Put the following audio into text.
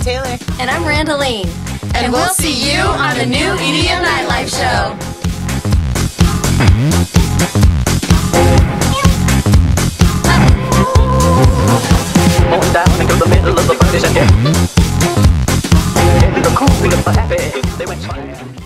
Taylor. And I'm Randaline. And, and we'll, we'll see you on the new EDM Nightlife Show. They went fine.